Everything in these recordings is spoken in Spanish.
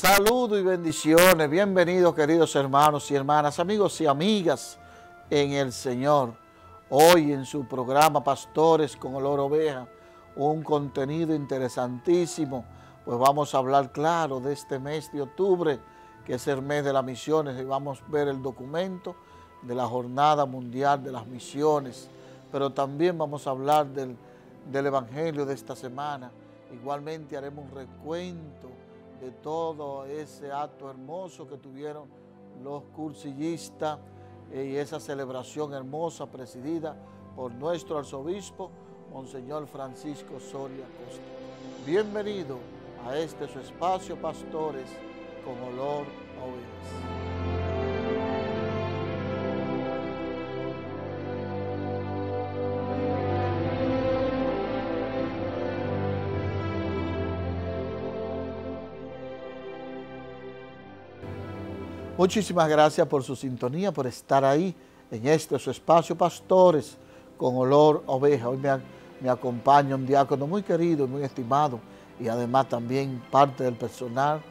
Saludos y bendiciones. Bienvenidos queridos hermanos y hermanas, amigos y amigas en el Señor. Hoy en su programa Pastores con olor oveja, un contenido interesantísimo, pues vamos a hablar claro de este mes de octubre, que es el mes de las misiones, y vamos a ver el documento de la Jornada Mundial de las Misiones, pero también vamos a hablar del, del Evangelio de esta semana. Igualmente haremos un recuento de todo ese acto hermoso que tuvieron los cursillistas y esa celebración hermosa presidida por nuestro arzobispo, Monseñor Francisco Soria Costa. Bienvenido a este su espacio, pastores, con olor a ovejas. Muchísimas gracias por su sintonía, por estar ahí en este su espacio, pastores, con olor oveja. Hoy me, me acompaña un diácono muy querido y muy estimado y además también parte del personal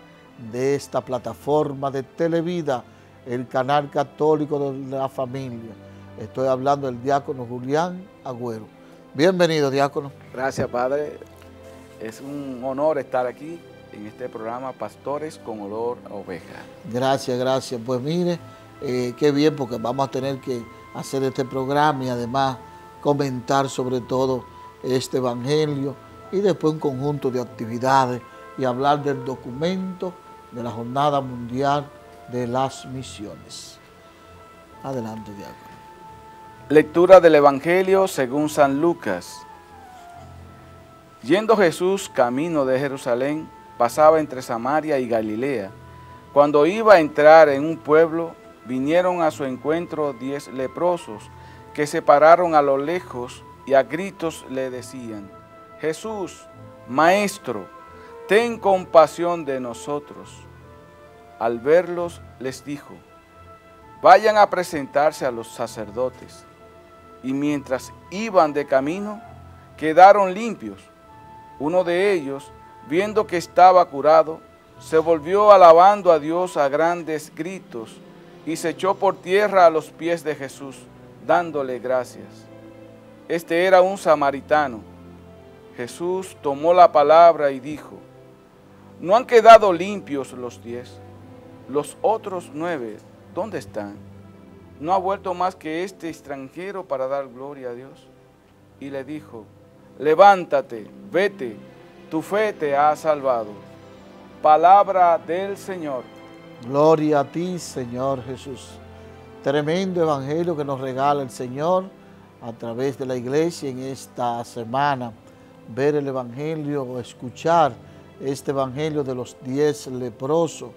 de esta plataforma de Televida, el canal católico de la familia. Estoy hablando del diácono Julián Agüero. Bienvenido, diácono. Gracias, Padre. Es un honor estar aquí en este programa Pastores con Olor a Oveja. Gracias, gracias. Pues mire, eh, qué bien porque vamos a tener que hacer este programa y además comentar sobre todo este Evangelio y después un conjunto de actividades y hablar del documento de la Jornada Mundial de las Misiones. Adelante, diácono. Lectura del Evangelio según San Lucas. Yendo Jesús camino de Jerusalén, pasaba entre Samaria y Galilea. Cuando iba a entrar en un pueblo, vinieron a su encuentro diez leprosos que se pararon a lo lejos y a gritos le decían, Jesús, Maestro, ten compasión de nosotros. Al verlos les dijo, vayan a presentarse a los sacerdotes. Y mientras iban de camino, quedaron limpios. Uno de ellos, viendo que estaba curado, se volvió alabando a Dios a grandes gritos y se echó por tierra a los pies de Jesús, dándole gracias. Este era un samaritano. Jesús tomó la palabra y dijo, ¿no han quedado limpios los diez? Los otros nueve, ¿dónde están? ¿No ha vuelto más que este extranjero para dar gloria a Dios? Y le dijo, levántate, vete tu fe te ha salvado. Palabra del Señor. Gloria a ti, Señor Jesús. Tremendo evangelio que nos regala el Señor a través de la iglesia en esta semana. Ver el evangelio, escuchar este evangelio de los diez leprosos,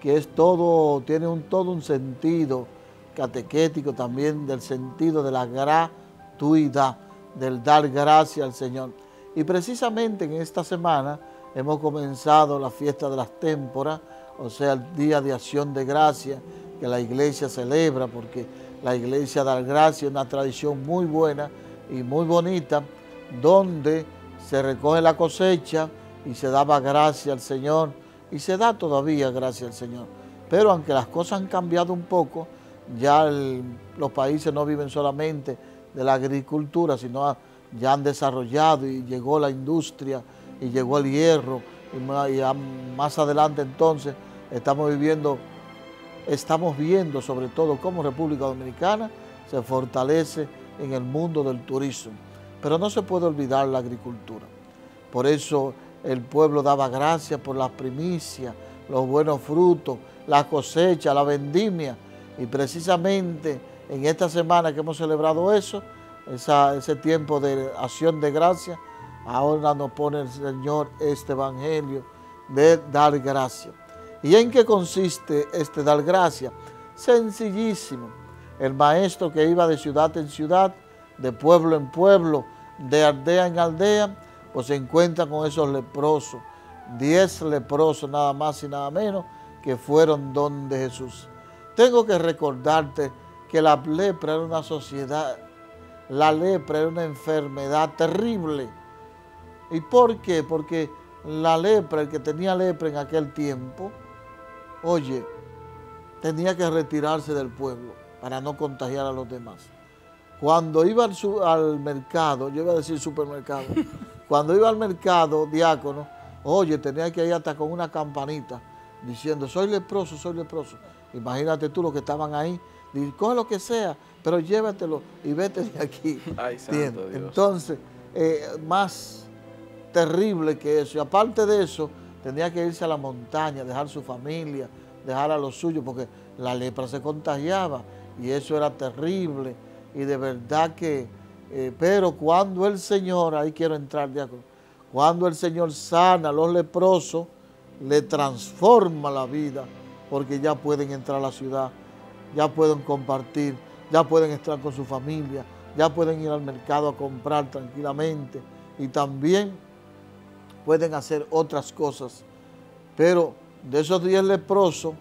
que es todo, tiene un, todo un sentido catequético también del sentido de la gratuidad, del dar gracia al Señor. Y precisamente en esta semana hemos comenzado la fiesta de las témporas, o sea, el Día de Acción de Gracia que la iglesia celebra, porque la iglesia da gracia es una tradición muy buena y muy bonita, donde se recoge la cosecha y se daba gracia al Señor, y se da todavía gracia al Señor. Pero aunque las cosas han cambiado un poco, ya los países no viven solamente de la agricultura, sino ya han desarrollado y llegó la industria y llegó el hierro y más, adelante entonces estamos viviendo, estamos viendo sobre todo cómo República Dominicana se fortalece en el mundo del turismo. Pero no se puede olvidar la agricultura. Por eso el pueblo daba gracias por las primicias, los buenos frutos, la cosecha, la vendimia. Y precisamente en esta semana que hemos celebrado eso, ese tiempo de acción de gracia, ahora nos pone el Señor este evangelio de dar gracia. ¿Y en qué consiste este dar gracia? Sencillísimo. El maestro que iba de ciudad en ciudad, de pueblo en pueblo, de aldea en aldea, pues se encuentra con esos leprosos. Diez leprosos nada más y nada menos que fueron donde Jesús. Tengo que recordarte que la lepra era una sociedad la lepra era una enfermedad terrible. ¿Y por qué? Porque la lepra, el que tenía lepra en aquel tiempo, oye, tenía que retirarse del pueblo para no contagiar a los demás. Cuando iba al, al mercado, yo iba a decir supermercado, cuando iba al mercado, diácono, oye, tenía que ir hasta con una campanita diciendo, soy leproso, soy leproso. Imagínate tú los que estaban ahí, coge lo que sea, pero llévatelo y vete de aquí. Ay, santo Dios. Entonces, eh, más terrible que eso. Y aparte de eso, tenía que irse a la montaña, dejar su familia, dejar a los suyos, porque la lepra se contagiaba y eso era terrible. Y de verdad que, eh, pero cuando el Señor, ahí quiero entrar, diácono, cuando el Señor sana a los leprosos, le transforma la vida, porque ya pueden entrar a la ciudad, ya pueden compartir, ya pueden estar con su familia, ya pueden ir al mercado a comprar tranquilamente y también pueden hacer otras cosas. Pero de esos diez leprosos,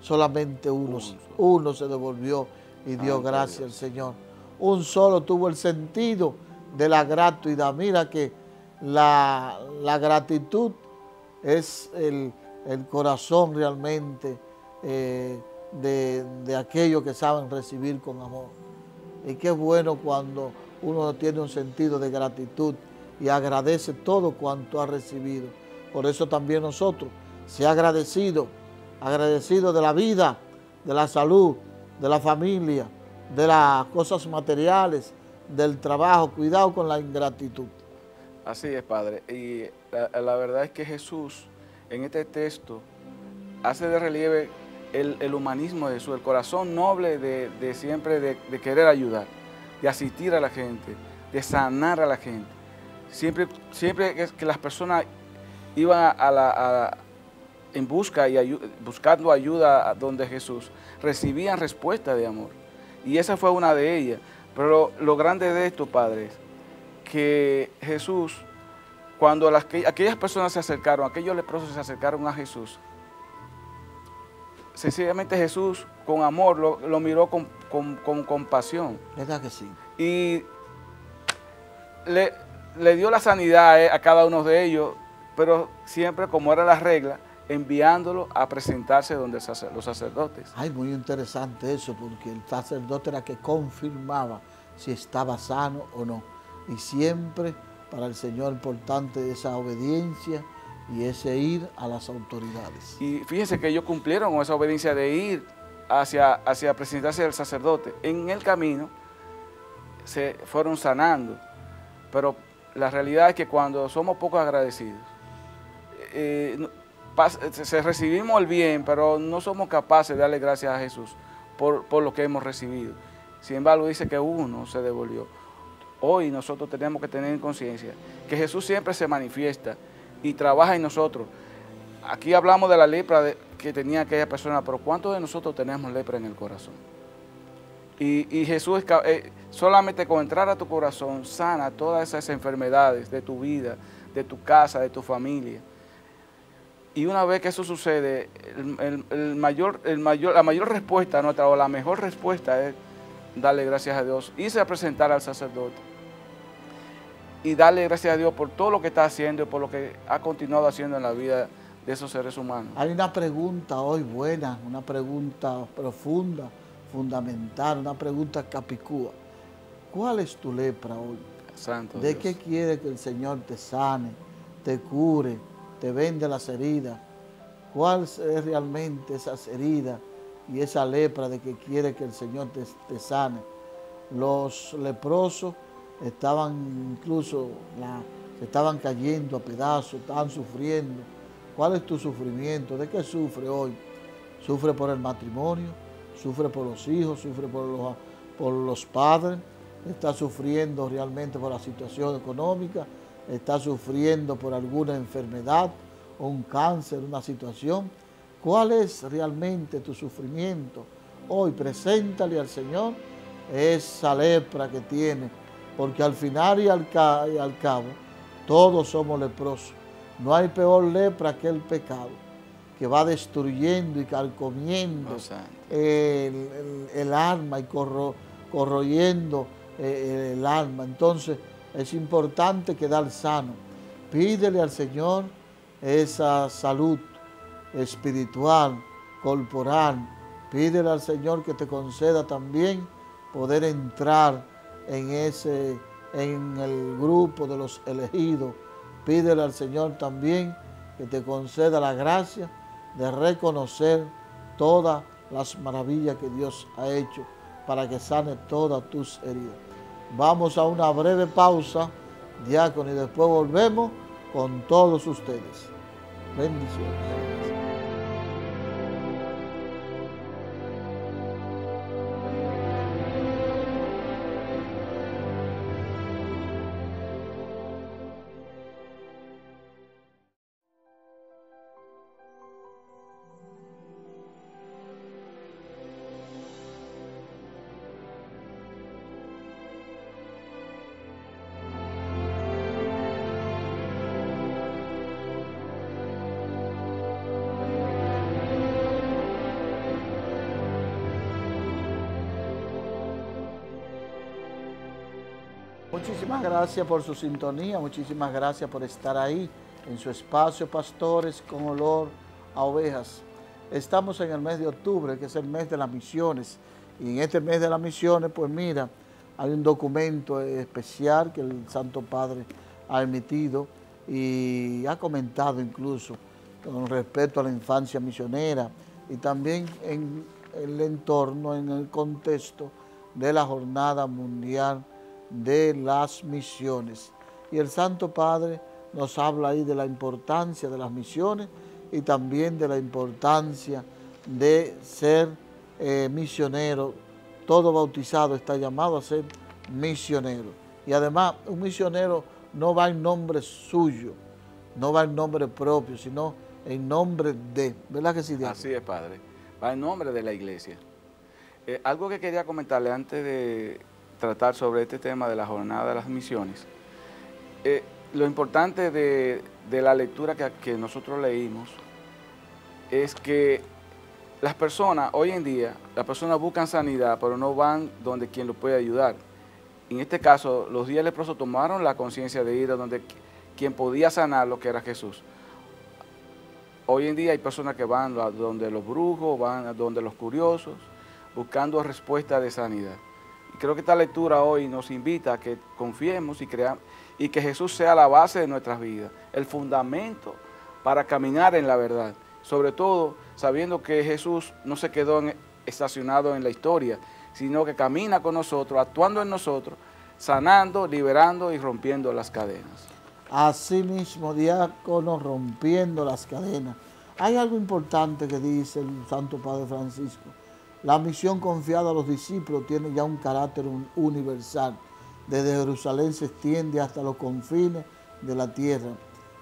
solamente uno, uno se devolvió y dio gracias al Señor. Un solo tuvo el sentido de la gratuidad. Mira que la, gratitud es el, corazón realmente eh, de, de aquellos que saben recibir con amor. Y qué bueno cuando uno tiene un sentido de gratitud y agradece todo cuanto ha recibido. Por eso también nosotros, se ha agradecido, agradecido de la vida, de la salud, de la familia, de las cosas materiales, del trabajo. Cuidado con la ingratitud. Así es, Padre. Y la, verdad es que Jesús, en este texto, hace de relieve el, humanismo de Jesús, el corazón noble de, siempre de, querer ayudar, de asistir a la gente, de sanar a la gente. Siempre, siempre que las personas iban a la, en busca y buscando ayuda donde Jesús, recibían respuesta de amor. Y esa fue una de ellas. Pero lo, grande de esto, padres, que Jesús, cuando las, aquellas personas se acercaron, aquellos leprosos se acercaron a Jesús, sencillamente Jesús con amor lo, miró con, compasión. ¿Verdad que sí? Y le, le dio la sanidad eh, a cada uno de ellos, pero siempre como era la regla, enviándolo a presentarse donde los sacerdotes. Ay, muy interesante eso, porque el sacerdote era que confirmaba si estaba sano o no. Y siempre para el Señor importante esa obediencia y ese ir a las autoridades. Y fíjense que ellos cumplieron con esa obediencia de ir hacia, hacia presentarse del sacerdote. En el camino se fueron sanando, pero la realidad es que cuando somos poco agradecidos, eh, se recibimos el bien, pero no somos capaces de darle gracias a Jesús por, por lo que hemos recibido. Sin embargo, dice que uno se devolvió. Hoy nosotros tenemos que tener en conciencia que Jesús siempre se manifiesta y trabaja en nosotros. Aquí hablamos de la lepra que tenía aquella persona, pero ¿cuántos de nosotros tenemos lepra en el corazón? Y, Jesús eh, solamente con entrar a tu corazón sana todas esas enfermedades de tu vida, de tu casa, de tu familia. Y una vez que eso sucede, el mayor, la mayor respuesta nuestra, o la mejor respuesta es darle gracias a Dios, irse a presentar al sacerdote y darle gracias a Dios por todo lo que está haciendo y por lo que ha continuado haciendo en la vida de esos seres humanos. Hay una pregunta hoy buena, una pregunta profunda fundamental, una pregunta capicúa. ¿Cuál es tu lepra hoy? Santo ¿De qué quiere que el Señor te sane, te cure, te vende las heridas? ¿Cuál es realmente esas heridas y esa lepra de que quiere que el Señor te, sane? Los leprosos estaban incluso, se estaban cayendo a pedazos, estaban sufriendo. ¿Cuál es tu sufrimiento? ¿De qué sufre hoy? ¿Sufre por el matrimonio? sufre por los hijos, sufre por los, por los padres, está sufriendo realmente por la situación económica, está sufriendo por alguna enfermedad, un cáncer, una situación. ¿Cuál es realmente tu sufrimiento? Hoy preséntale al Señor esa lepra que tiene, porque al final y al, y al cabo todos somos leprosos. No hay peor lepra que el pecado que va destruyendo y calcomiendo oh, el, alma y corroyendo eh, el alma. Entonces es importante quedar sano. Pídele al Señor esa salud espiritual, corporal. Pídele al Señor que te conceda también poder entrar en ese en el grupo de los elegidos. Pídele al Señor también que te conceda la gracia de reconocer todas las maravillas que Dios ha hecho para que sane todas tus heridas. Vamos a una breve pausa, diácono, y después volvemos con todos ustedes. Bendiciones. Muchísimas gracias por su sintonía, muchísimas gracias por estar ahí en su espacio Pastores con olor a ovejas. Estamos en el mes de octubre, que es el mes de las misiones, y en este mes de las misiones, pues mira, hay un documento especial que el Santo Padre ha emitido y ha comentado incluso con respecto a la infancia misionera y también en el entorno, en el contexto de la Jornada Mundial de las misiones. Y el Santo Padre nos habla ahí de la importancia de las misiones y también de la importancia de ser eh, misionero. Todo bautizado está llamado a ser misionero. Y además un misionero no va en nombre suyo, no va en nombre propio, sino en nombre de. ¿Verdad que sí? Así es, Padre. Va en nombre de la iglesia. Eh, algo que quería comentarle antes de tratar sobre este tema de la jornada de las misiones. Eh, lo importante de, la lectura que, nosotros leímos es que las personas, hoy en día, las personas buscan sanidad, pero no van donde quien lo puede ayudar. En este caso, los días leprosos tomaron la conciencia de ir a donde quien podía sanar lo que era Jesús. Hoy en día hay personas que van a donde los brujos, van a donde los curiosos, buscando respuesta de sanidad creo que esta lectura hoy nos invita a que confiemos y creamos y que Jesús sea la base de nuestras vidas, el fundamento para caminar en la verdad. Sobre todo sabiendo que Jesús no se quedó estacionado en la historia, sino que camina con nosotros, actuando en nosotros, sanando, liberando y rompiendo las cadenas. Así mismo, diácono, rompiendo las cadenas. Hay algo importante que dice el Santo Padre Francisco la misión confiada a los discípulos tiene ya un carácter universal. Desde Jerusalén se extiende hasta los confines de la tierra.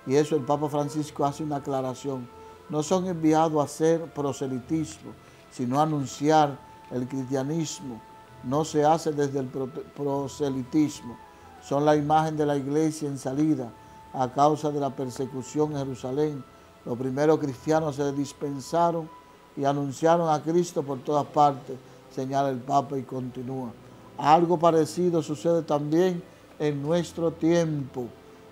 Y eso el Papa Francisco hace una aclaración. No son enviados a hacer proselitismo, sino a anunciar el cristianismo. No se hace desde el proselitismo. Son la imagen de la iglesia en salida a causa de la persecución en Jerusalén. Los primeros cristianos se dispensaron y anunciaron a Cristo por todas partes, señala el Papa y continúa. Algo parecido sucede también en nuestro tiempo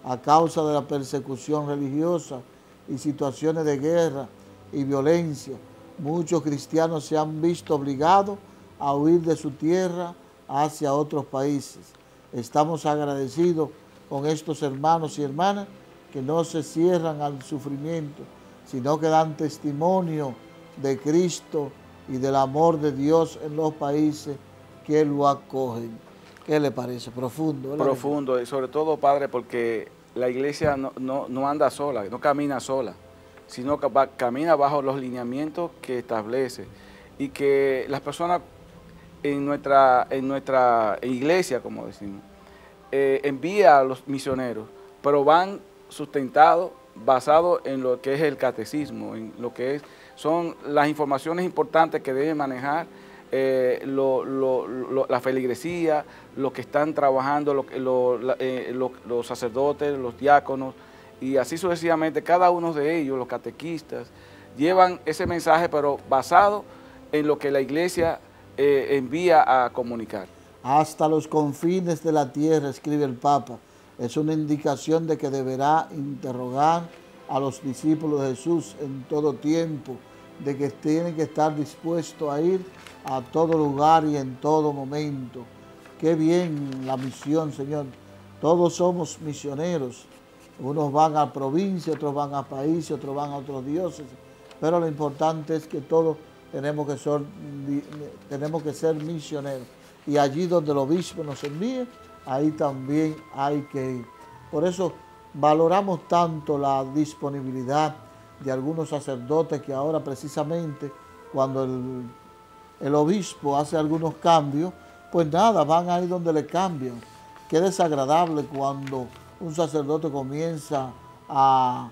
a causa de la persecución religiosa y situaciones de guerra y violencia. Muchos cristianos se han visto obligados a huir de su tierra hacia otros países. Estamos agradecidos con estos hermanos y hermanas que no se cierran al sufrimiento, sino que dan testimonio de Cristo y del amor de Dios en los países que lo acogen. ¿Qué le parece? Profundo. Profundo, y sobre todo, Padre, porque la iglesia no, anda sola, no camina sola, sino que camina bajo los lineamientos que establece y que las personas en nuestra, en nuestra iglesia, como decimos, eh, envía a los misioneros, pero van sustentados, basados en lo que es el catecismo, en lo que es son las informaciones importantes que deben manejar eh, la feligresía, los que están trabajando, eh, los sacerdotes, los diáconos, y así sucesivamente, cada uno de ellos, los catequistas, llevan ese mensaje, pero basado en lo que la iglesia eh, envía a comunicar. Hasta los confines de la tierra, escribe el Papa, es una indicación de que deberá interrogar a los discípulos de Jesús en todo tiempo de que tiene que estar dispuesto a ir a todo lugar y en todo momento. Qué bien la misión, Señor. Todos somos misioneros. Unos van a provincia, otros van a países, otros van a otros dioses. Pero lo importante es que todos tenemos que ser, tenemos que ser misioneros. Y allí donde el obispo nos envíe, ahí también hay que ir. Por eso valoramos tanto la disponibilidad de algunos sacerdotes que ahora precisamente cuando el, el obispo hace algunos cambios, pues nada, van ahí donde le cambian. Qué desagradable cuando un sacerdote comienza a,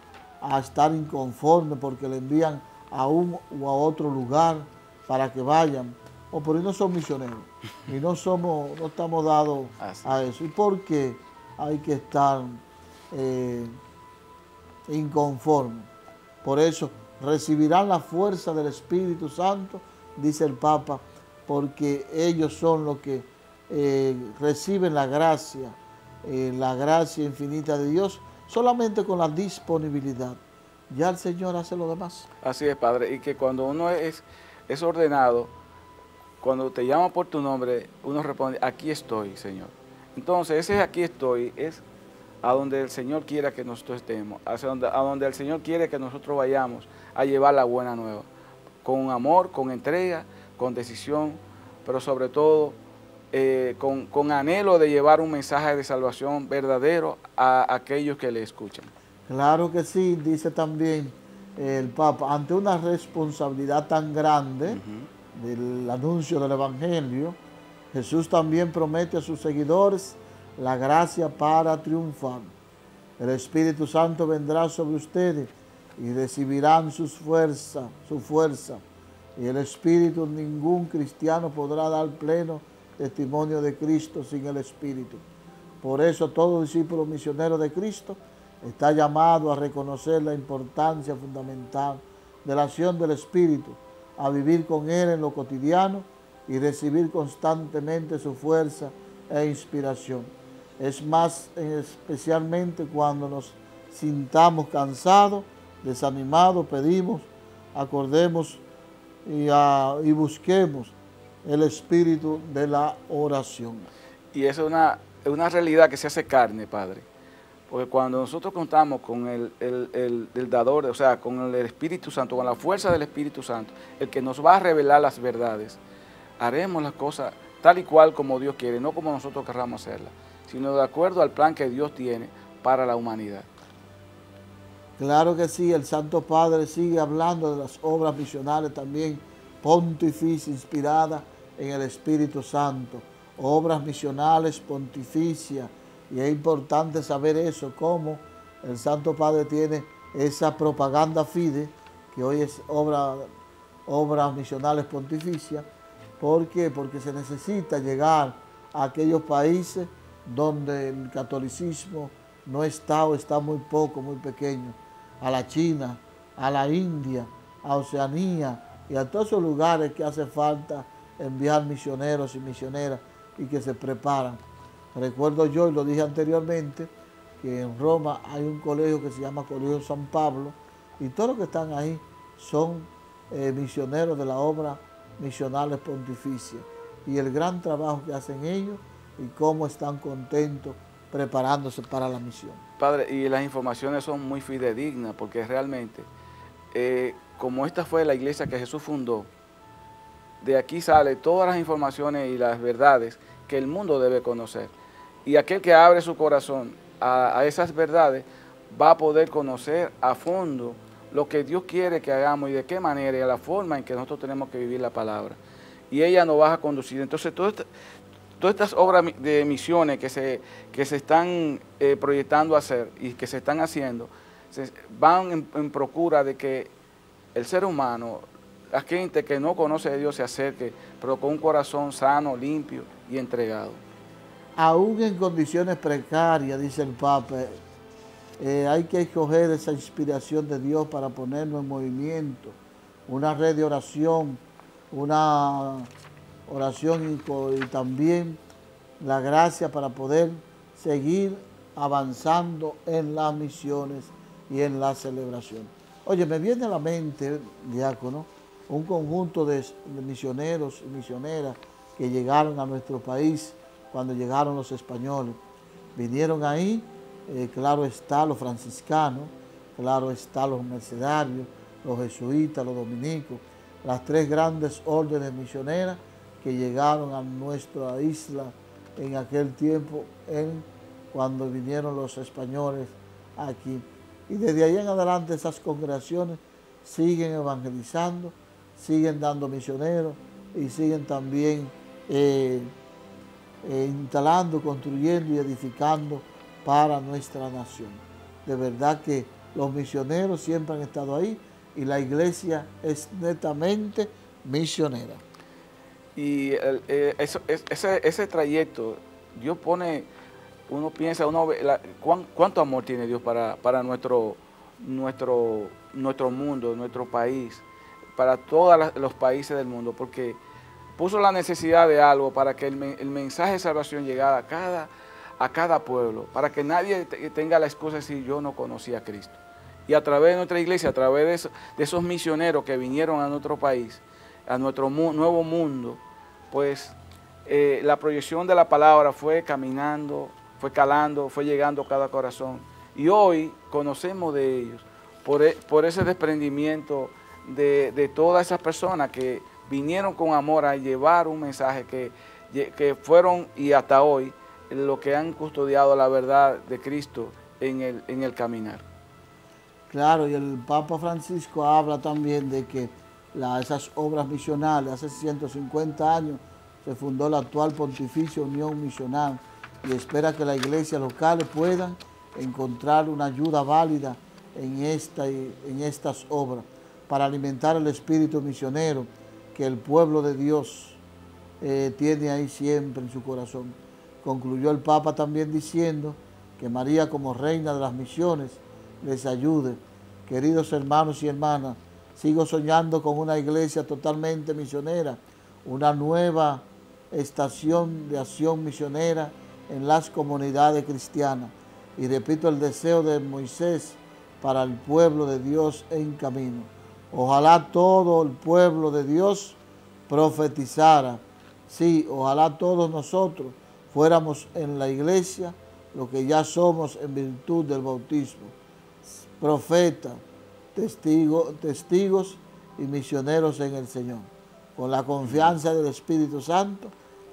estar inconforme porque le envían a un o a otro lugar para que vayan. O por ahí no son misioneros y no somos, no estamos dados a eso. ¿Y por qué hay que estar eh, inconformes? Por eso recibirán la fuerza del Espíritu Santo, dice el Papa, porque ellos son los que eh, reciben la gracia, eh, la gracia infinita de Dios, solamente con la disponibilidad. Ya el Señor hace lo demás. Así es, Padre, y que cuando uno es, es ordenado, cuando te llama por tu nombre, uno responde, aquí estoy, Señor. Entonces, ese aquí estoy es a donde el Señor quiera que nosotros estemos, hacia donde, a donde el Señor quiere que nosotros vayamos a llevar la buena nueva, con amor, con entrega, con decisión, pero sobre todo eh, con, anhelo de llevar un mensaje de salvación verdadero a, aquellos que le escuchan. Claro que sí, dice también el Papa, ante una responsabilidad tan grande del anuncio del Evangelio, Jesús también promete a sus seguidores la gracia para triunfar. El Espíritu Santo vendrá sobre ustedes y recibirán sus fuerza, su fuerza y el Espíritu, ningún cristiano podrá dar pleno testimonio de Cristo sin el Espíritu. Por eso todo discípulo misionero de Cristo está llamado a reconocer la importancia fundamental de la acción del Espíritu, a vivir con Él en lo cotidiano y recibir constantemente su fuerza e inspiración. Es más, especialmente cuando nos sintamos cansados, desanimados, pedimos, acordemos y, busquemos el espíritu de la oración. Y es una, una realidad que se hace carne, Padre. Porque cuando nosotros contamos con el, el, dador, o sea, con el Espíritu Santo, con la fuerza del Espíritu Santo, el que nos va a revelar las verdades, haremos las cosas tal y cual como Dios quiere, no como nosotros querramos hacerlas, sino de acuerdo al plan que Dios tiene para la humanidad. Claro que sí, el Santo Padre sigue hablando de las obras misionales también pontificias inspiradas en el Espíritu Santo. Obras misionales pontificias. Y es importante saber eso, cómo el Santo Padre tiene esa propaganda fide, que hoy es obra, obras misionales pontificias. ¿Por qué? Porque se necesita llegar a aquellos países donde el catolicismo no está o está muy poco, muy pequeño a la China, a la India, a Oceanía y a todos esos lugares que hace falta enviar misioneros y misioneras y que se preparan. Recuerdo yo, y lo dije anteriormente, que en Roma hay un colegio que se llama Colegio San Pablo y todos los que están ahí son eh, misioneros de la obra Misionales Pontificia y el gran trabajo que hacen ellos y cómo están contentos preparándose para la misión. Padre, y las informaciones son muy fidedignas porque realmente, eh, como esta fue la iglesia que Jesús fundó, de aquí salen todas las informaciones y las verdades que el mundo debe conocer. Y aquel que abre su corazón a, a esas verdades va a poder conocer a fondo lo que Dios quiere que hagamos y de qué manera y la forma en que nosotros tenemos que vivir la palabra. Y ella nos va a conducir. Entonces, todo, este, todas estas obras de misiones que se, que se están eh, proyectando hacer y que se están haciendo, van en, procura de que el ser humano, la gente que no conoce a Dios se acerque, pero con un corazón sano, limpio y entregado. Aún en condiciones precarias, dice el Papa, eh, hay que escoger esa inspiración de Dios para ponernos en movimiento, una red de oración, una oración y, también la gracia para poder seguir avanzando en las misiones y en la celebración. Oye, me viene a la mente, diácono, un conjunto de, misioneros y misioneras que llegaron a nuestro país cuando llegaron los españoles. Vinieron ahí, eh, claro está, los franciscanos, claro está, los mercedarios, los jesuitas, los dominicos, las tres grandes órdenes misioneras que llegaron a nuestra isla en aquel tiempo, cuando vinieron los españoles aquí. Y desde ahí en adelante esas congregaciones siguen evangelizando, siguen dando misioneros y siguen también eh, eh, instalando, construyendo y edificando para nuestra nación. De verdad que los misioneros siempre han estado ahí y la iglesia es netamente misionera. Y eh, ese, trayecto, Dios pone, uno piensa, uno ve cuánto amor tiene Dios para, para nuestro, nuestro, nuestro mundo, nuestro país, para todos los países del mundo, porque puso la necesidad de algo para que el, mensaje de salvación llegara a cada, a cada pueblo, para que nadie tenga la excusa de decir yo no conocía a Cristo. Y a través de nuestra iglesia, a través de, esos misioneros que vinieron a nuestro país, a nuestro nuevo mundo, pues eh, la proyección de la palabra fue caminando, fue calando, fue llegando a cada corazón. Y hoy conocemos de ellos por, e, ese desprendimiento de, de todas esas personas que vinieron con amor a llevar un mensaje que, que fueron y hasta hoy lo que han custodiado la verdad de Cristo en el, en el caminar. Claro, y el Papa Francisco habla también de que esas obras misionales, hace 150 años se fundó la actual Pontificia Unión Misional y espera que las iglesias locales puedan encontrar una ayuda válida en, esta, en estas obras para alimentar el espíritu misionero que el pueblo de Dios eh, tiene ahí siempre en su corazón. Concluyó el Papa también diciendo que María como reina de las misiones les ayude. Queridos hermanos y hermanas, sigo soñando con una iglesia totalmente misionera, una nueva estación de acción misionera en las comunidades cristianas. Y repito el deseo de Moisés para el pueblo de Dios en camino. Ojalá todo el pueblo de Dios profetizara. Sí, ojalá todos nosotros fuéramos en la iglesia lo que ya somos en virtud del bautismo. Profetas, testigos y misioneros en el Señor. Con la confianza del Espíritu Santo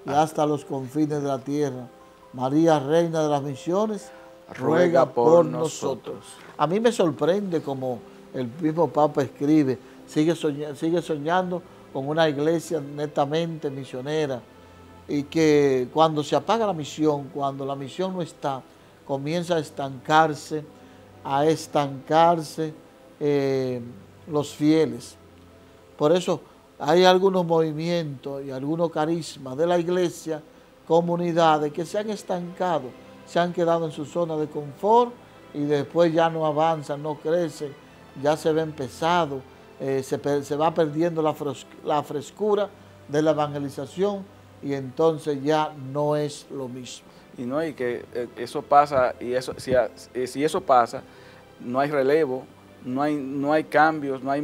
y hasta los confines de la tierra. María, Reina de las Misiones, ruega por nosotros. A mí me sorprende como el mismo Papa escribe, sigue, sigue soñando con una iglesia netamente misionera y que cuando se apaga la misión, cuando la misión no está, comienza a estancarse, a estancarse eh, los fieles. Por eso hay algunos movimientos y algunos carismas de la iglesia, comunidades que se han estancado, se han quedado en su zona de confort y después ya no avanzan, no crecen ya se ven pesados, eh, se, va perdiendo la, frescura de la evangelización y entonces ya no es lo mismo. Y no, y que eh, eso pasa, y eso, si, si, eso pasa, no hay relevo, no hay, no hay cambios, no hay,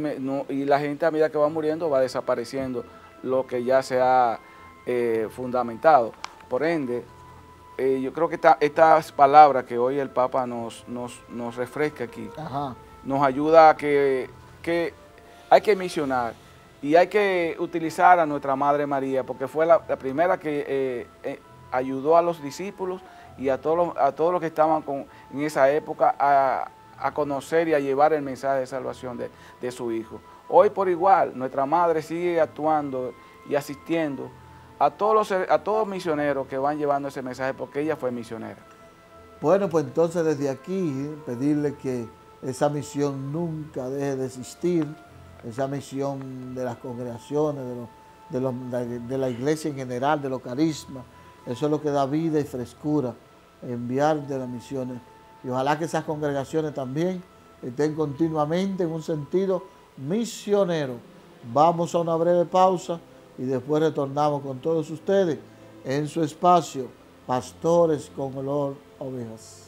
y la gente a medida que va muriendo va desapareciendo lo que ya se ha fundamentado. Por ende, yo creo que estas palabras que hoy el Papa nos, nos, nos refresca aquí, nos ayuda a que, hay que misionar y hay que utilizar a nuestra Madre María, porque fue la, primera que eh, eh, ayudó a los discípulos y a todos los, a todos los que estaban con, en esa época a, conocer y a llevar el mensaje de salvación de, su Hijo. Hoy por igual, nuestra Madre sigue actuando y asistiendo a todos los a todos misioneros que van llevando ese mensaje, porque ella fue misionera. Bueno, pues entonces desde aquí pedirle que esa misión nunca deje de existir, esa misión de las congregaciones, de, la iglesia en general, de los carismas, eso es lo que da vida y frescura, enviar de las misiones. Y ojalá que esas congregaciones también estén continuamente en un sentido misionero. Vamos a una breve pausa y después retornamos con todos ustedes en su espacio, Pastores con olor ovejas.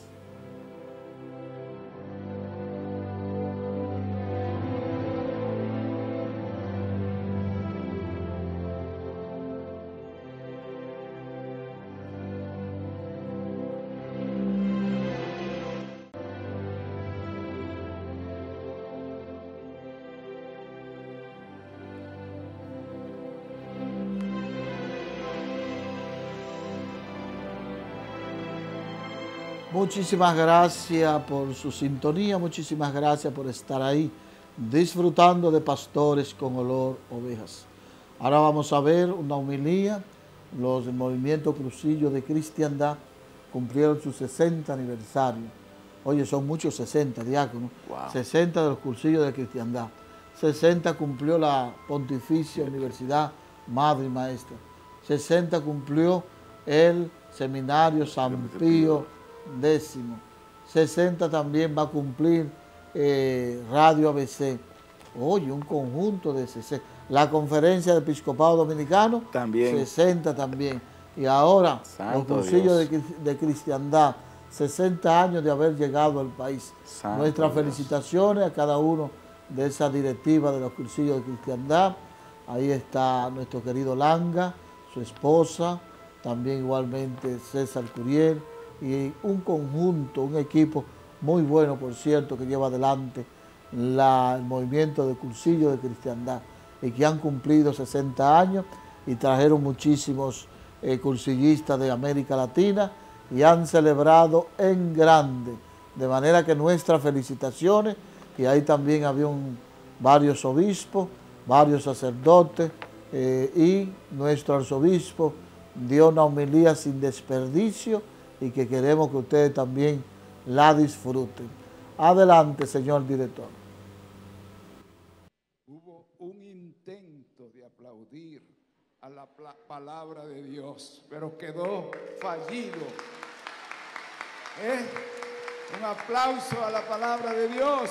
Muchísimas gracias por su sintonía, muchísimas gracias por estar ahí disfrutando de pastores con olor ovejas. Ahora vamos a ver una humilía. Los movimientos Crucillo de Cristiandad cumplieron su 60 aniversario. Oye, son muchos 60, diáconos. 60 de los cursillos de cristiandad. 60 cumplió la Pontificia Universidad Madre y Maestra. 60 cumplió el Seminario San Pío X. 60 también va a cumplir eh, Radio ABC. Oye, un conjunto de 60. La Conferencia del Episcopado Dominicano, también. 60 también. Y ahora, los cursillos de, de, cristiandad, 60 años de haber llegado al país. Nuestras felicitaciones a cada uno de esa directiva de los cursillos de cristiandad. Ahí está nuestro querido Langa, su esposa, también igualmente César Curiel y un conjunto, un equipo muy bueno, por cierto, que lleva adelante el movimiento de cursillo de cristiandad y que han cumplido 60 años y trajeron muchísimos eh, cursillistas de América Latina y han celebrado en grande. De manera que nuestras felicitaciones, y ahí también había varios obispos, varios sacerdotes, eh, y nuestro arzobispo dio una homilía sin desperdicio y que queremos que ustedes también la disfruten. Adelante, señor director. Hubo un intento de aplaudir a la palabra de Dios, pero quedó fallido. ¿Eh? Un aplauso a la palabra de Dios.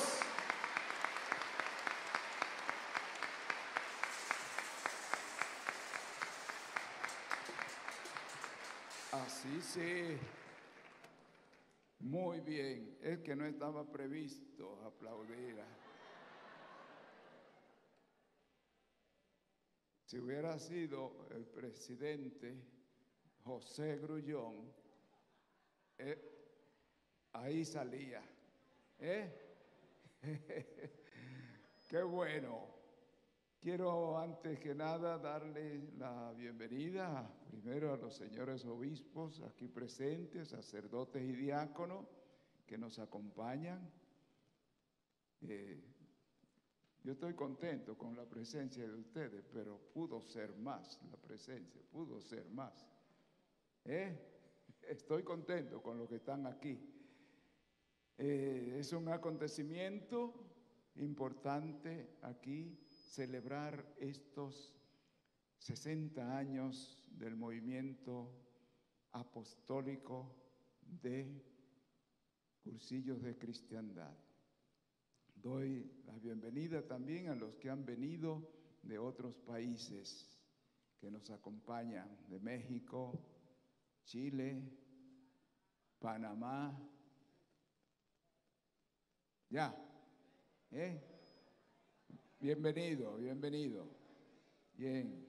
Así sí. Muy bien. Es que no estaba previsto aplaudir. Si hubiera sido el presidente José Grullón, eh, ahí salía. ¿Eh? Qué bueno. Quiero antes que nada darle la bienvenida primero a los señores obispos aquí presentes, sacerdotes y diáconos que nos acompañan. Eh, yo estoy contento con la presencia de ustedes, pero pudo ser más la presencia, pudo ser más. ¿Eh? Estoy contento con los que están aquí. Eh, es un acontecimiento importante aquí celebrar estos 60 años del movimiento apostólico de cursillos de cristiandad. Doy la bienvenida también a los que han venido de otros países que nos acompañan, de México, Chile, Panamá. Ya, ¿eh? Bienvenido, bienvenido. Bien.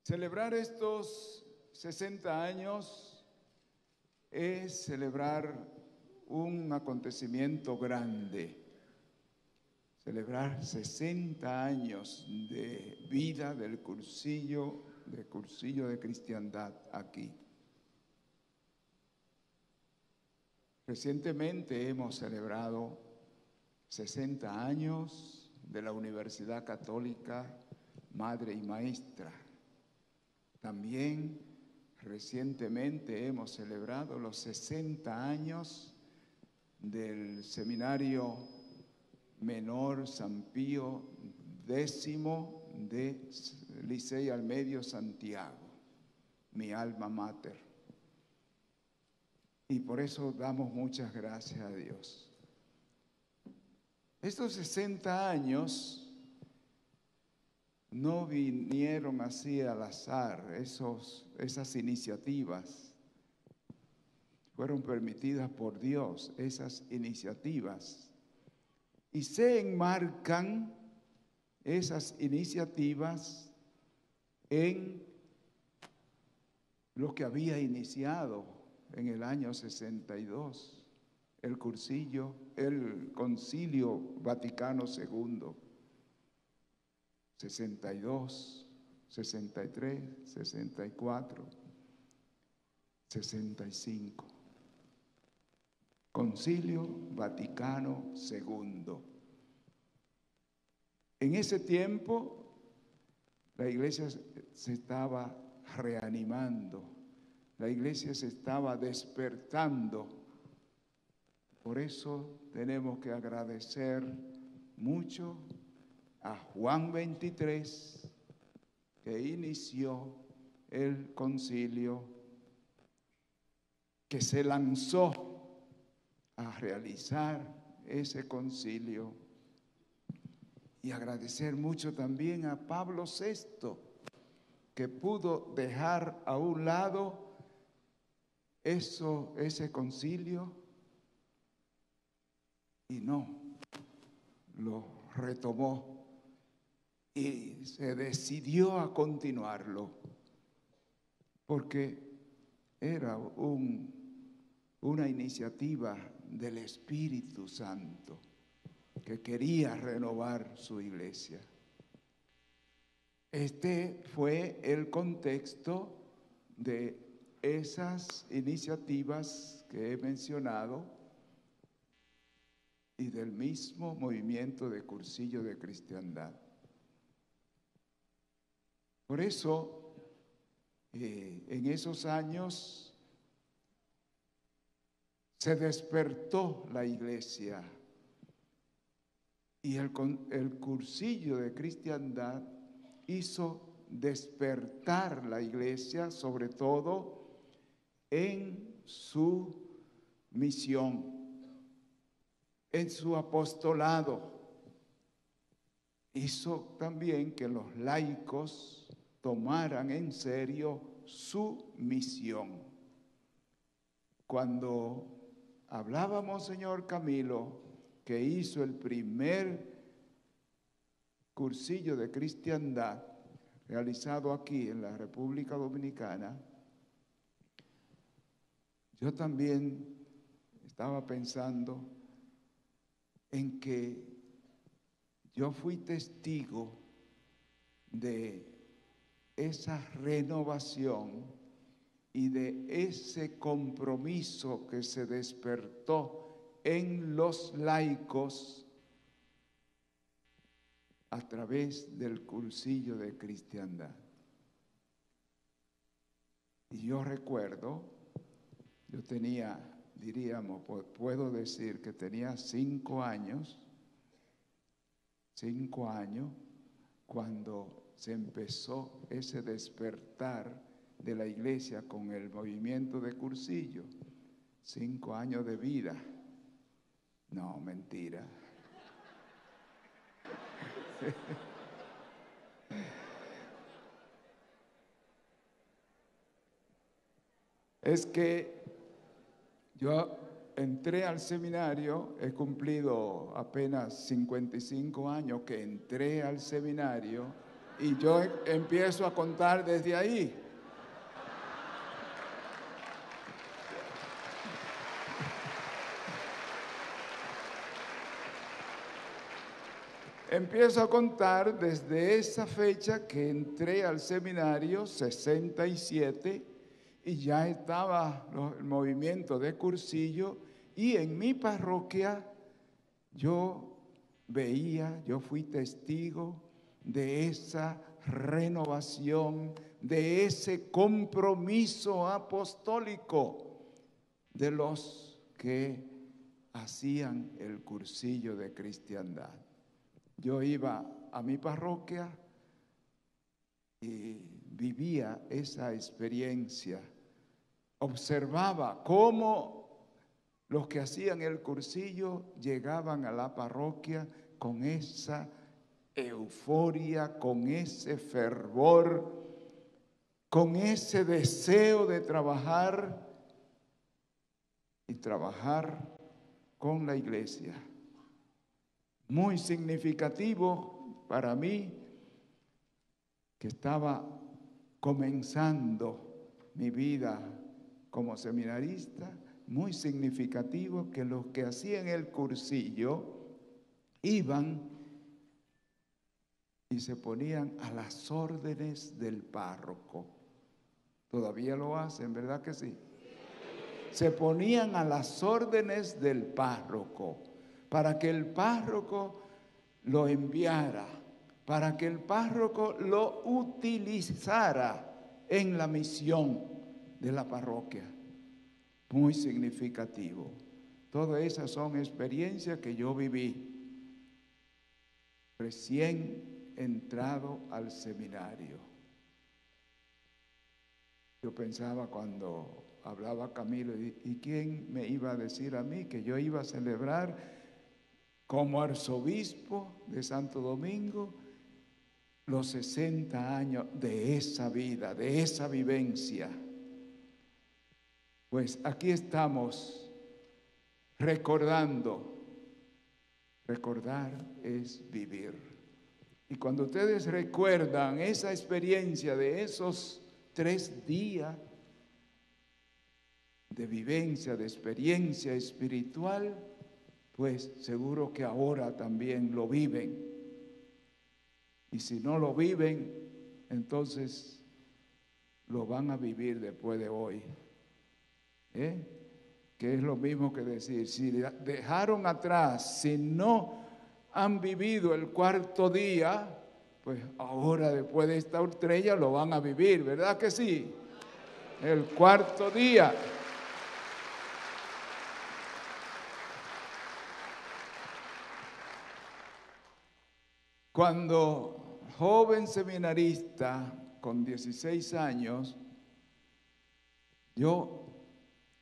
Celebrar estos 60 años es celebrar un acontecimiento grande. Celebrar 60 años de vida del cursillo, de cursillo de cristiandad aquí. Recientemente hemos celebrado 60 años de la Universidad Católica Madre y Maestra. También recientemente hemos celebrado los 60 años del Seminario Menor San Pío X de Licey al Medio Santiago, mi alma mater. Y por eso damos muchas gracias a Dios. Estos 60 años no vinieron así al azar, esos, esas iniciativas fueron permitidas por Dios, esas iniciativas. Y se enmarcan esas iniciativas en lo que había iniciado en el año 62, el cursillo, el concilio Vaticano II, 62, 63, 64. 65. Concilio Vaticano II. En ese tiempo la iglesia se estaba reanimando, la iglesia se estaba despertando. Por eso tenemos que agradecer mucho a Juan 23, que inició el concilio, que se lanzó a realizar ese concilio y agradecer mucho también a Pablo VI, que pudo dejar a un lado eso, ese concilio y no, lo retomó y se decidió a continuarlo, porque era un, una iniciativa del Espíritu Santo que quería renovar su iglesia. Este fue el contexto de esas iniciativas que he mencionado y del mismo movimiento de cursillo de cristiandad. Por eso, eh, en esos años se despertó la iglesia y el, el cursillo de cristiandad hizo despertar la iglesia, sobre todo en su misión, en su apostolado. Hizo también que los laicos tomaran en serio su misión. Cuando hablábamos, señor Camilo, que hizo el primer cursillo de cristiandad realizado aquí en la República Dominicana, yo también estaba pensando en que yo fui testigo de esa renovación y de ese compromiso que se despertó en los laicos a través del cursillo de cristiandad. Y yo recuerdo, yo tenía, diríamos, puedo decir que tenía cinco años, cinco años, cuando se empezó ese despertar de la iglesia con el movimiento de cursillo. Cinco años de vida. No, mentira. es que yo entré al seminario, he cumplido apenas 55 años que entré al seminario y yo empiezo a contar desde ahí. Empiezo a contar desde esa fecha que entré al seminario 67 y ya estaba el movimiento de cursillo y en mi parroquia yo veía, yo fui testigo de esa renovación, de ese compromiso apostólico de los que hacían el cursillo de cristiandad. Yo iba a mi parroquia y vivía esa experiencia. Observaba cómo los que hacían el cursillo llegaban a la parroquia con esa euforia, con ese fervor, con ese deseo de trabajar y trabajar con la iglesia. Muy significativo para mí que estaba comenzando mi vida como seminarista, muy significativo que los que hacían el cursillo iban y se ponían a las órdenes del párroco. Todavía lo hacen, ¿verdad que sí? se ponían a las órdenes del párroco para que el párroco lo enviara, para que el párroco lo utilizara en la misión de la parroquia. Muy significativo. Todas esas son experiencias que yo viví recién entrado al seminario. Yo pensaba cuando hablaba Camilo, ¿y quién me iba a decir a mí que yo iba a celebrar como arzobispo de Santo Domingo los 60 años de esa vida, de esa vivencia? Pues aquí estamos recordando. Recordar es vivir. Y cuando ustedes recuerdan esa experiencia de esos tres días de vivencia, de experiencia espiritual, pues seguro que ahora también lo viven. Y si no lo viven, entonces lo van a vivir después de hoy. ¿Eh? Que es lo mismo que decir, si dejaron atrás, si no han vivido el cuarto día, pues ahora después de esta estrella lo van a vivir, ¿verdad que sí? El cuarto día. Cuando joven seminarista con 16 años, yo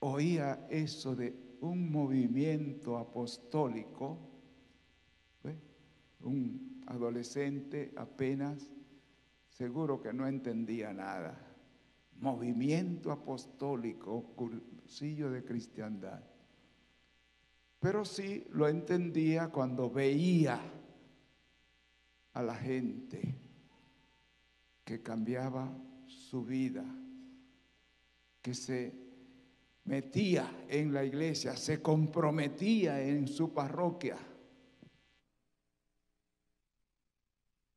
oía eso de un movimiento apostólico, un adolescente apenas, seguro que no entendía nada. Movimiento apostólico, cursillo de cristiandad. Pero sí lo entendía cuando veía a la gente que cambiaba su vida, que se metía en la iglesia, se comprometía en su parroquia.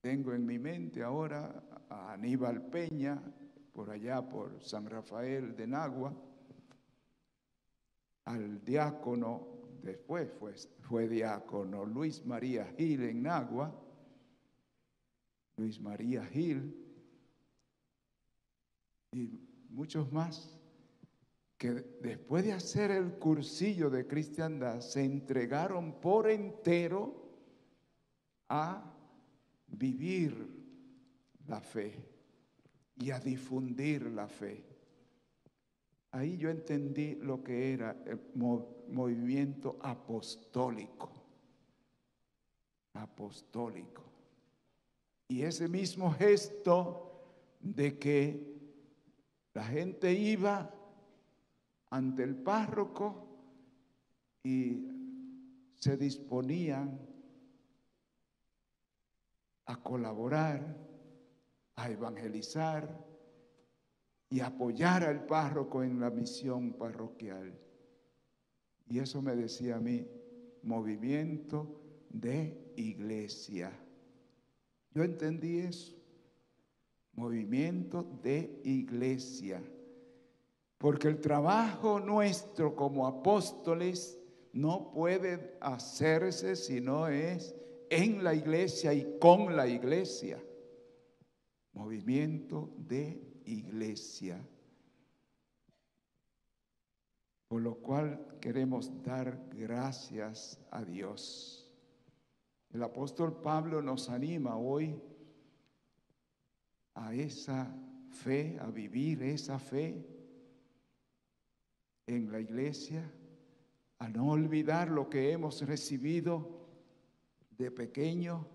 Tengo en mi mente ahora a Aníbal Peña, por allá por San Rafael de Nagua, al diácono, después fue, fue diácono Luis María Gil en Nagua, Luis María Gil y muchos más que después de hacer el cursillo de cristiandad se entregaron por entero a vivir la fe y a difundir la fe. Ahí yo entendí lo que era el movimiento apostólico. Apostólico. Y ese mismo gesto de que la gente iba ante el párroco y se disponían a colaborar, a evangelizar y apoyar al párroco en la misión parroquial. Y eso me decía a mí, movimiento de iglesia. Yo entendí eso, movimiento de iglesia. Porque el trabajo nuestro como apóstoles no puede hacerse si no es en la iglesia y con la iglesia. Movimiento de iglesia. Por lo cual queremos dar gracias a Dios. El apóstol Pablo nos anima hoy a esa fe, a vivir esa fe en la iglesia, a no olvidar lo que hemos recibido de pequeño,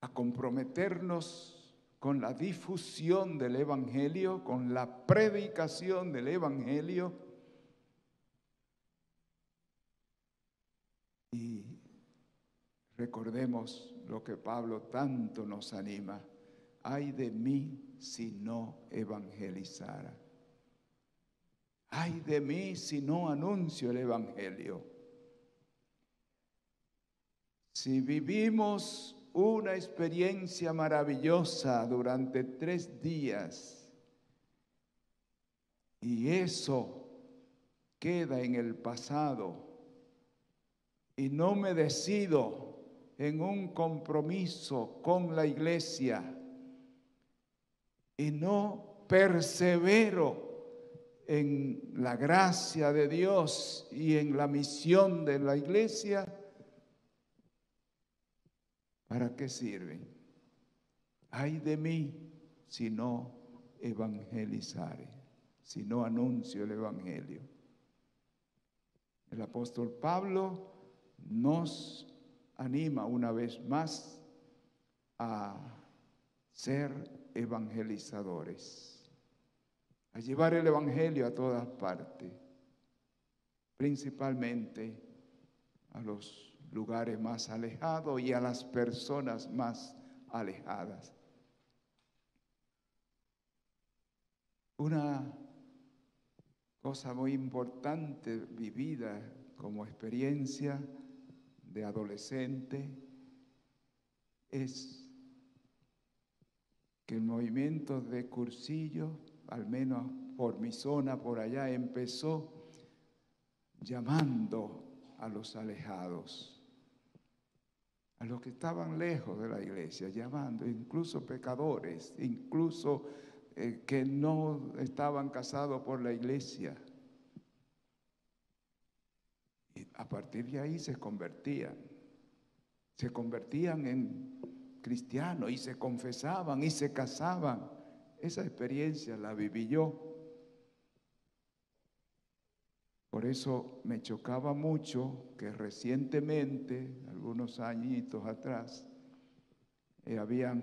a comprometernos con la difusión del Evangelio, con la predicación del Evangelio. Y recordemos lo que Pablo tanto nos anima. Ay de mí si no evangelizara. Ay de mí si no anuncio el Evangelio. Si vivimos una experiencia maravillosa durante tres días y eso queda en el pasado y no me decido en un compromiso con la iglesia y no persevero en la gracia de Dios y en la misión de la iglesia, ¿para qué sirven? Ay de mí si no evangelizare, si no anuncio el evangelio. El apóstol Pablo nos anima una vez más a ser evangelizadores, a llevar el Evangelio a todas partes, principalmente a los lugares más alejados y a las personas más alejadas. Una cosa muy importante vivida como experiencia de adolescente es que el movimiento de cursillo, al menos por mi zona, por allá, empezó llamando a los alejados, a los que estaban lejos de la iglesia, llamando, incluso pecadores, incluso eh, que no estaban casados por la iglesia. Y a partir de ahí se convertían, se convertían en cristianos y se confesaban y se casaban. Esa experiencia la viví yo. Por eso me chocaba mucho que recientemente, algunos añitos atrás, eh, habían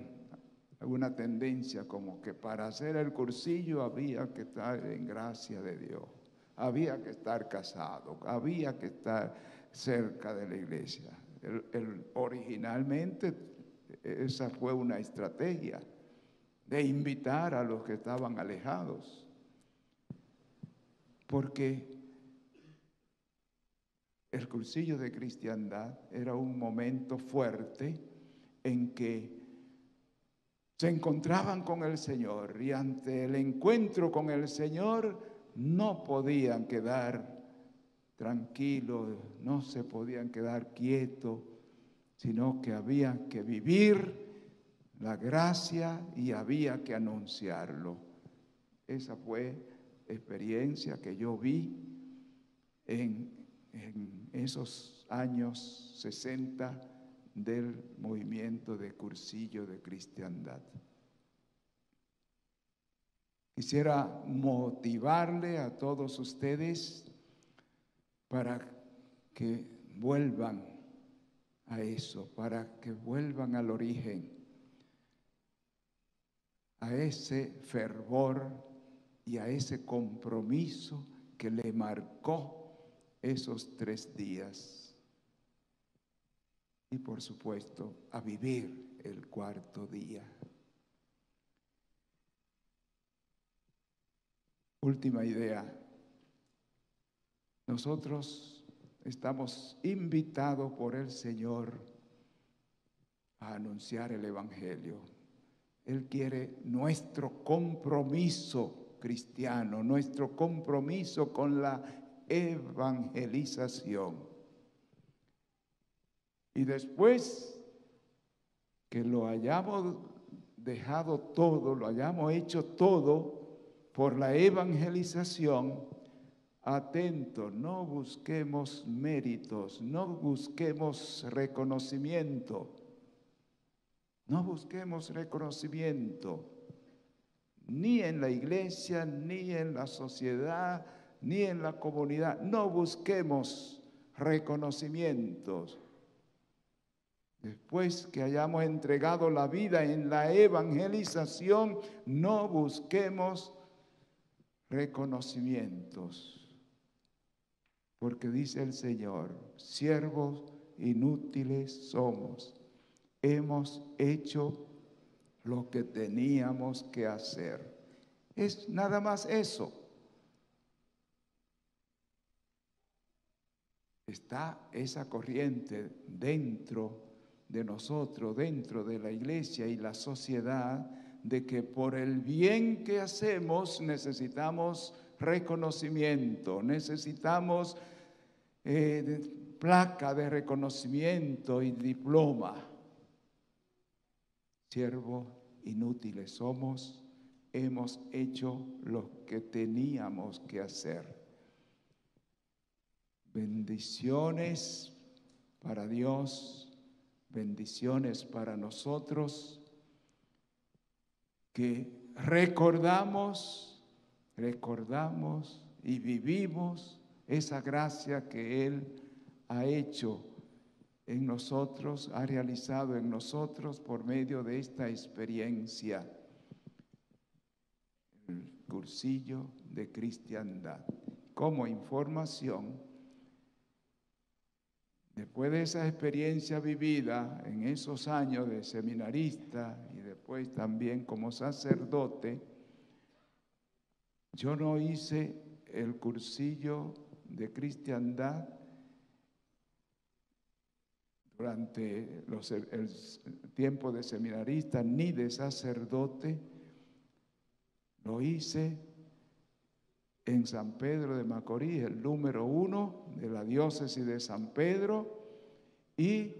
alguna tendencia como que para hacer el cursillo había que estar en gracia de Dios había que estar casado, había que estar cerca de la iglesia. originalmente esa fue una estrategia de invitar a los que estaban alejados, porque el cursillo de cristiandad era un momento fuerte en que se encontraban con el Señor y ante el encuentro con el Señor no podían quedar tranquilos, no se podían quedar quietos, sino que había que vivir la gracia y había que anunciarlo. Esa fue experiencia que yo vi en, en esos años 60 del movimiento de cursillo de cristiandad. Quisiera motivarle a todos ustedes para que vuelvan a eso, para que vuelvan al origen, a ese fervor y a ese compromiso que le marcó esos tres días. Y por supuesto, a vivir el cuarto día. Última idea. Nosotros estamos invitados por el Señor a anunciar el Evangelio. Él quiere nuestro compromiso cristiano, nuestro compromiso con la evangelización. Y después que lo hayamos dejado todo, lo hayamos hecho todo, por la evangelización, atento, no busquemos méritos, no busquemos reconocimiento, no busquemos reconocimiento, ni en la iglesia, ni en la sociedad, ni en la comunidad, no busquemos reconocimientos. Después que hayamos entregado la vida en la evangelización, no busquemos reconocimientos. Porque dice el Señor, siervos inútiles somos. Hemos hecho lo que teníamos que hacer. Es nada más eso. Está esa corriente dentro de nosotros, dentro de la iglesia y la sociedad, de que por el bien que hacemos necesitamos reconocimiento, necesitamos eh, placa de reconocimiento y diploma. Siervos inútiles somos, hemos hecho lo que teníamos que hacer. Bendiciones para Dios, bendiciones para nosotros, que recordamos, recordamos y vivimos esa gracia que Él ha hecho en nosotros, ha realizado en nosotros por medio de esta experiencia, el cursillo de cristiandad. Como información, después de esa experiencia vivida en esos años de seminarista y después también como sacerdote, yo no hice el cursillo de cristiandad durante el tiempo de seminarista ni de sacerdote, lo hice en San Pedro de Macorís, el número uno de la diócesis de San Pedro, y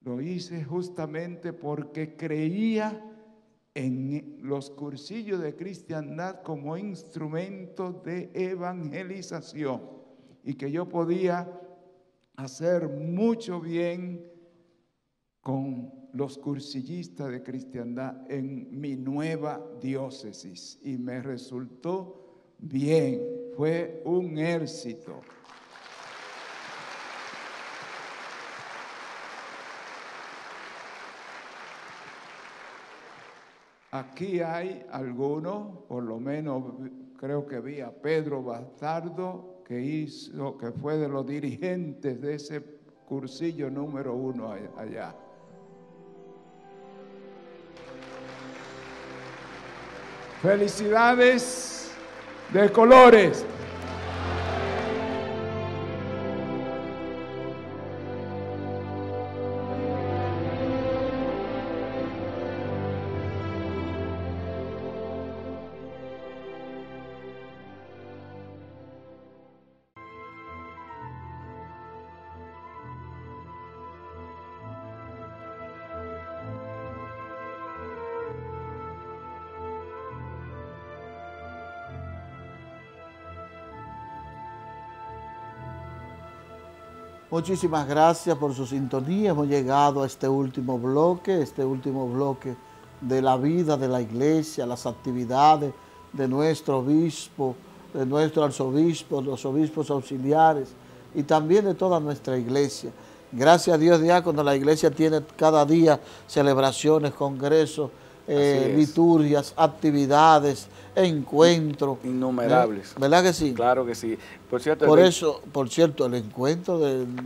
lo hice justamente porque creía en los cursillos de cristiandad como instrumento de evangelización y que yo podía hacer mucho bien con los cursillistas de cristiandad en mi nueva diócesis y me resultó bien, fue un éxito. Aquí hay algunos, por lo menos creo que vi a Pedro Bastardo, que hizo, que fue de los dirigentes de ese cursillo número uno allá. Felicidades de colores. Muchísimas gracias por su sintonía. Hemos llegado a este último bloque, este último bloque de la vida de la iglesia, las actividades de nuestro obispo, de nuestro arzobispo, los obispos auxiliares y también de toda nuestra iglesia. Gracias a Dios, cuando la iglesia tiene cada día celebraciones, congresos, eh, liturgias, actividades, encuentros. Innumerables. ¿Verdad que sí? Claro que sí. Por cierto, por eso, por cierto, el encuentro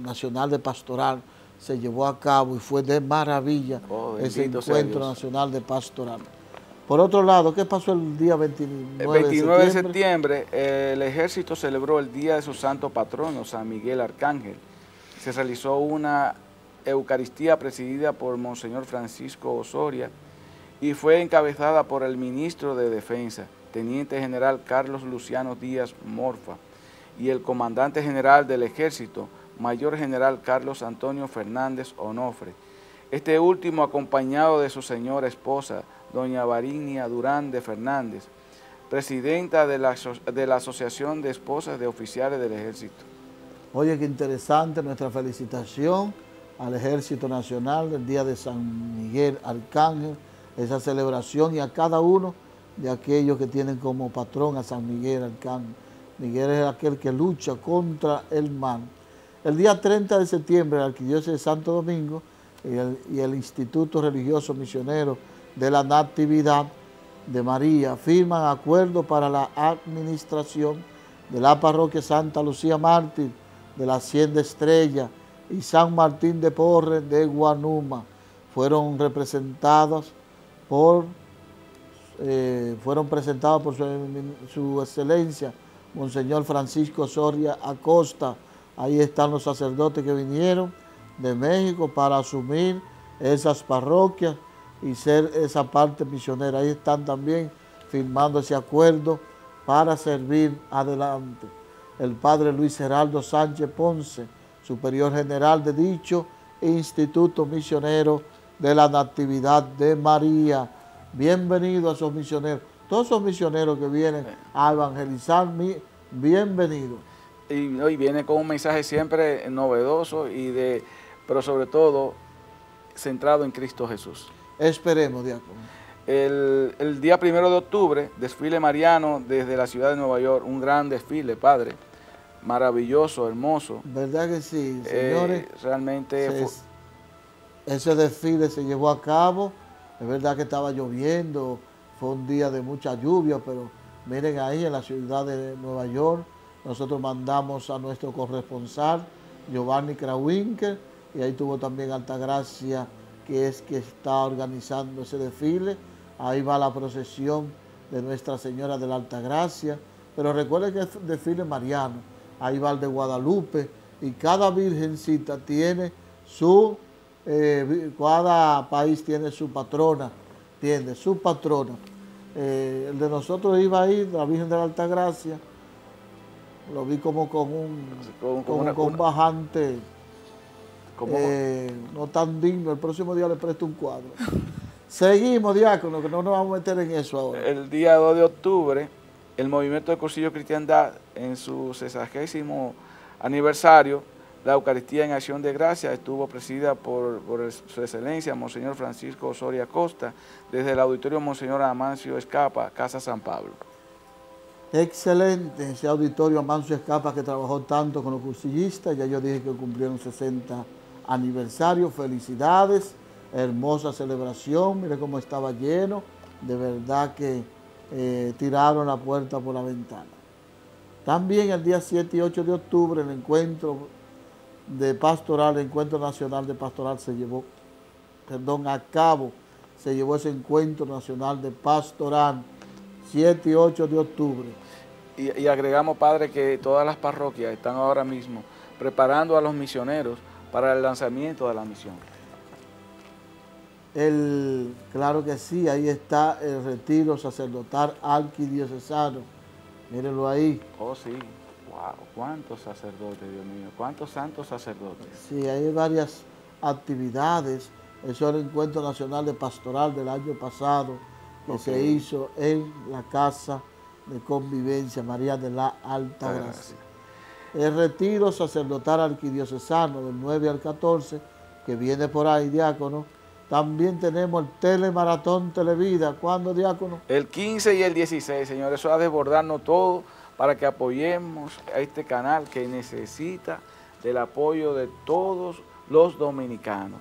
nacional de pastoral se llevó a cabo y fue de maravilla oh, ese encuentro nacional de pastoral. Por otro lado, ¿qué pasó el día 29, el 29 de septiembre? el ejército celebró el día de su santo patrono, San Miguel Arcángel. Se realizó una Eucaristía presidida por Monseñor Francisco Osoria, y fue encabezada por el ministro de Defensa, Teniente General Carlos Luciano Díaz Morfa, y el comandante general del Ejército, Mayor General Carlos Antonio Fernández Onofre. Este último acompañado de su señora esposa, doña Varinia Durán de Fernández, presidenta de la, de la Asociación de Esposas de Oficiales del Ejército. Oye, qué interesante nuestra felicitación al Ejército Nacional del Día de San Miguel Arcángel, esa celebración y a cada uno de aquellos que tienen como patrón a San Miguel Arcángel. Miguel es aquel que lucha contra el mal. El día 30 de septiembre, el Arquidiócesis de Santo Domingo y el, y el Instituto Religioso Misionero de la Natividad de María firman acuerdo para la administración de la parroquia Santa Lucía Mártir, de la Hacienda Estrella y San Martín de Porres de Guanuma. Fueron representados por, eh, fueron presentados por su, excelencia, Monseñor Francisco Soria Acosta. Ahí están los sacerdotes que vinieron de México para asumir esas parroquias y ser esa parte misionera. Ahí están también firmando ese acuerdo para servir adelante. El padre Luis Geraldo Sánchez Ponce, superior general de dicho Instituto Misionero de la Natividad de María. Bienvenido a esos misioneros. Todos esos misioneros que vienen a evangelizar, bienvenidos. Y hoy viene con un mensaje siempre novedoso y de, pero sobre todo centrado en Cristo Jesús. Esperemos, diácono. El, el, día primero de octubre, desfile mariano desde la ciudad de Nueva York, un gran desfile, padre, maravilloso, hermoso. ¿Verdad que sí, señores? Eh, realmente... ese desfile se llevó a cabo, es verdad que estaba lloviendo, fue un día de mucha lluvia, pero miren ahí en la ciudad de Nueva York, nosotros mandamos a nuestro corresponsal, Giovanni Krawinkel, y ahí tuvo también Altagracia, que es que está organizando ese desfile. Ahí va la procesión de Nuestra Señora de la Altagracia. Pero recuerden que es desfile mariano. Ahí va el de Guadalupe. Y cada virgencita tiene su, eh, cada país tiene su patrona, tiene su patrona. Eh, el de nosotros iba ahí, la Virgen de la Altagracia. Lo vi como con un, con bajante eh, no tan digno, el próximo día le presto un cuadro. Seguimos, diácono, que no nos vamos a meter en eso ahora. El día 2 de octubre, el Movimiento de Cursillo Cristiandad, en su 60 aniversario, la Eucaristía en Acción de Gracia estuvo presidida por, su excelencia, Monseñor Francisco Osoria Costa, desde el auditorio Monseñor Amancio Escapa, Casa San Pablo. Excelente ese auditorio Amancio Escapa que trabajó tanto con los cursillistas, ya yo dije que cumplieron 60 aniversario, felicidades, hermosa celebración, mire cómo estaba lleno, de verdad que eh, tiraron la puerta por la ventana. También el día 7 y 8 de octubre el encuentro de pastoral, el encuentro nacional de pastoral se llevó, perdón, a cabo, se llevó ese encuentro nacional de pastoral 7 y 8 de octubre. Y, y agregamos, Padre, que todas las parroquias están ahora mismo preparando a los misioneros para el lanzamiento de la misión. El, claro que sí, ahí está el retiro sacerdotal arquidiocesano. Mírenlo ahí. Oh, sí. Wow, cuántos sacerdotes, Dios mío, cuántos santos sacerdotes. Sí, hay varias actividades. Eso es el encuentro nacional de pastoral del año pasado que se hizo en la casa de convivencia María de la Alta Gracia el retiro sacerdotal arquidiocesano del 9 al 14, que viene por ahí, diácono. También tenemos el telemaratón Televida. ¿Cuándo, diácono? El 15 y el 16, señor. Eso ha de desbordarnos todo para que apoyemos a este canal que necesita del apoyo de todos los dominicanos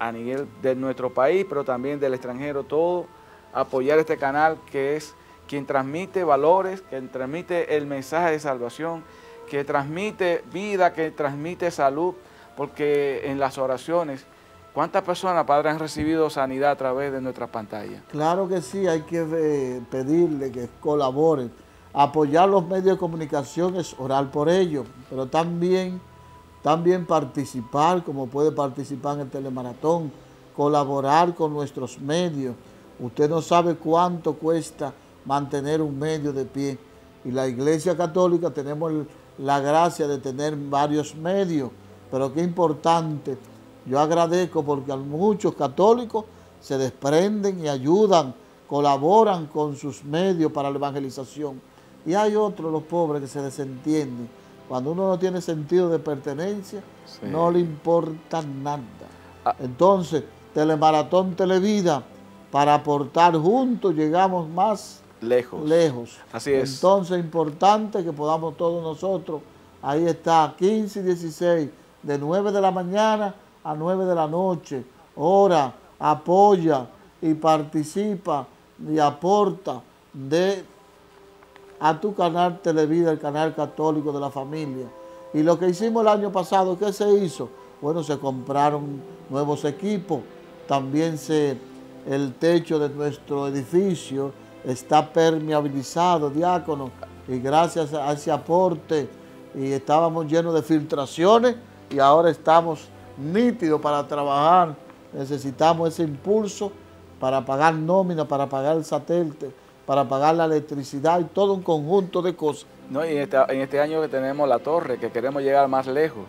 a nivel de nuestro país, pero también del extranjero, todo apoyar este canal que es quien transmite valores, quien transmite el mensaje de salvación que transmite vida, que transmite salud, porque en las oraciones, ¿cuántas personas, Padre, han recibido sanidad a través de nuestra pantalla? Claro que sí, hay que eh, pedirle que colaboren. Apoyar los medios de comunicación es orar por ellos, pero también, también participar, como puede participar en el telemaratón, colaborar con nuestros medios. Usted no sabe cuánto cuesta mantener un medio de pie. Y la Iglesia Católica tenemos la gracia de tener varios medios, pero qué importante. Yo agradezco porque muchos católicos se desprenden y ayudan, colaboran con sus medios para la evangelización. Y hay otros, los pobres, que se desentienden. Cuando uno no tiene sentido de pertenencia, no le importa nada. Ah. Entonces, Telemaratón Televida, para aportar juntos, llegamos más lejos. Lejos. Así es. Entonces, importante que podamos todos nosotros, ahí está, 15 y 16, de 9 de la mañana a 9 de la noche. Ora, apoya y participa y aporta de a tu canal Televida, el canal católico de la familia. Y lo que hicimos el año pasado, ¿qué se hizo? Bueno, se compraron nuevos equipos, también se, el techo de nuestro edificio está permeabilizado, diácono, y gracias a ese aporte, y estábamos llenos de filtraciones, y ahora estamos nítidos para trabajar. Necesitamos ese impulso para pagar nómina, para pagar el satélite, para pagar la electricidad y todo un conjunto de cosas. No, y en este, en este año que tenemos la torre, que queremos llegar más lejos.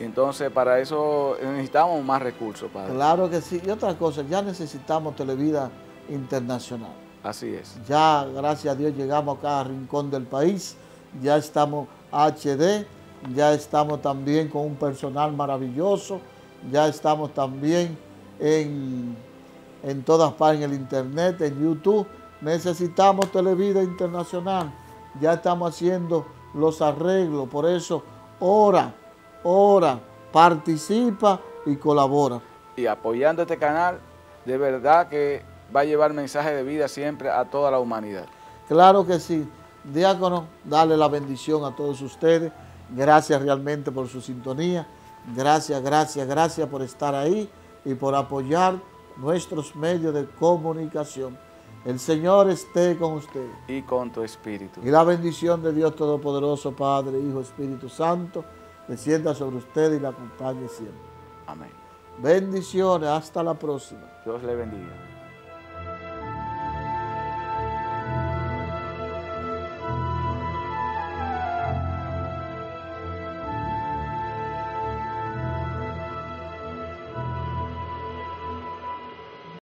Entonces, para eso necesitamos más recursos, padre. Claro que sí. Y otra cosa, ya necesitamos televida internacional. Así es. Ya, gracias a Dios, llegamos a cada rincón del país. Ya estamos HD, ya estamos también con un personal maravilloso. Ya estamos también en, en todas partes, en el internet, en YouTube. Necesitamos televida internacional. Ya estamos haciendo los arreglos. Por eso, ora ora, participa y colabora. Y apoyando este canal, de verdad que va a llevar mensaje de vida siempre a toda la humanidad. Claro que sí. Diácono, dale la bendición a todos ustedes. Gracias realmente por su sintonía. Gracias, gracias, gracias por estar ahí y por apoyar nuestros medios de comunicación. El Señor esté con ustedes. Y con tu espíritu. Y la bendición de Dios Todopoderoso, Padre, Hijo, Espíritu Santo, descienda sobre usted y la acompañe siempre. Amén. Bendiciones, hasta la próxima. Dios le bendiga.